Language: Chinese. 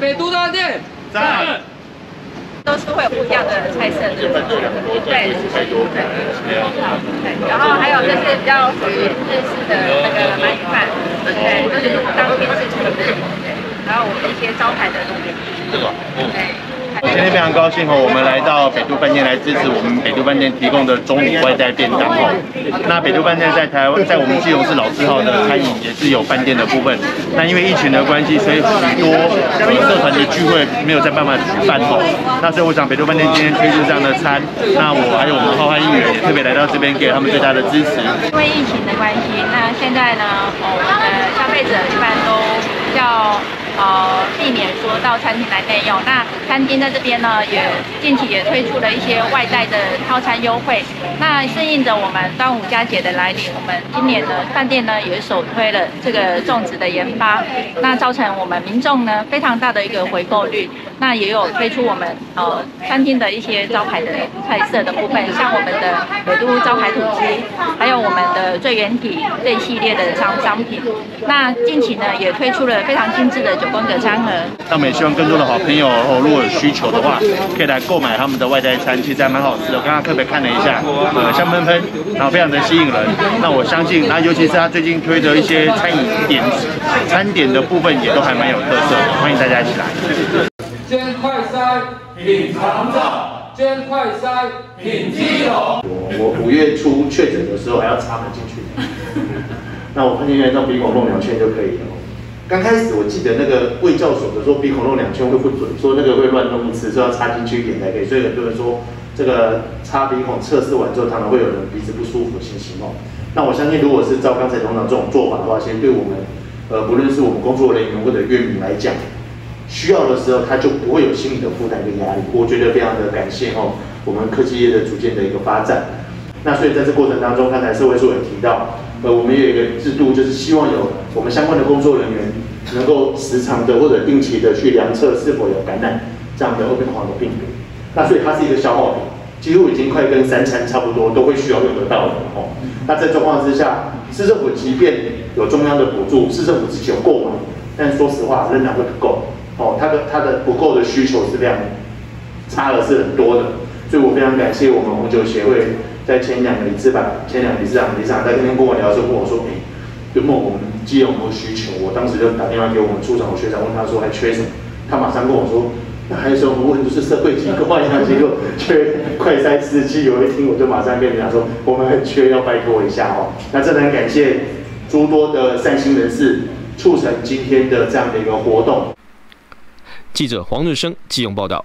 北都大店。赞。都是会有不一样的菜色的，对，对，对，然后还有就是比较属于日式的那个鳗鱼饭，对，都是当天是成的，对，还有我们一些招牌的东西，这个，对。非常高兴哦，我们来到北都饭店来支持我们北都饭店提供的中午外带便当哦。那北都饭店在台湾，在我们基隆市老字号的餐饮也是有饭店的部分。那因为疫情的关系，所以许多社团的聚会没有在办法举办哦。那所以我想北都饭店今天推出这样的餐，那我还有我们浩瀚艺人也特别来到这边给他们最大的支持。因为疫情的关系，那现在呢，我们的消费者一般都要。呃，避免说到餐厅来内用。那餐厅在这边呢，也近期也推出了一些外带的套餐优惠。那适应着我们端午佳节的来临，我们今年的，饭店呢也首推了这个粽子的研发，那造成我们民众呢非常大的一个回购率。那也有推出我们呃餐厅的一些招牌的菜色的部分，像我们的北都招牌土鸡，还有我们的最原体这一系列的商商品。那近期呢，也推出了非常精致的九宫格餐盒。那我们也希望更多的好朋友哦，如果有需求的话，可以来购买他们的外带餐，其实还蛮好吃的。我刚刚特别看了一下，呃，香喷喷，然后非常的吸引人。那我相信，那尤其是他最近推的一些餐饮点餐点的部分，也都还蛮有特色的。欢迎大家一起来。捐快筛品尝照，捐快筛品鸡肉。我五月初确诊的时候还要插门进去，那我发现原来鼻孔弄两圈就可以了。刚开始我记得那个卫教所的说鼻孔弄两圈会不准，说那个会乱弄一次，说要插进去一点才可以。所以很多人说这个插鼻孔测试完之后，他们会有人鼻子不舒服情形哦。那我相信如果是照刚才董事长这种做法的话，其实对我们呃不论是我们工作人员或者院民来讲。需要的时候，他就不会有心理的负担跟压力。我觉得非常的感谢哦，我们科技业的逐渐的一个发展。那所以在这过程当中，刚才社会处也提到，呃，我们有一个制度，就是希望有我们相关的工作人员能够时常的或者定期的去量测是否有感染这样的欧变黄的病毒。那所以它是一个消耗品，几乎已经快跟三餐差不多，都会需要用得到的哦。那在状况之下，市政府即便有中央的补助，市政府自己有购买，但说实话仍然会不够。哦，它的它的不够的需求是非常差额是很多的，所以我非常感谢我们红酒协会在前两个理事长、前两个理事长、理事长在那天跟我聊的时候跟我说，哎，有没我们基隆有需求？我当时就打电话给我们出场的学长，问他说还缺什么？他马上跟我说，那还有什么问就是社会机构、营养机构缺快筛司机。有一听我就马上跟你讲说，我们很缺，要拜托一下哦。那真的很感谢诸多的善心人士促成今天的这样的一个活动。记者黄日升、季勇报道。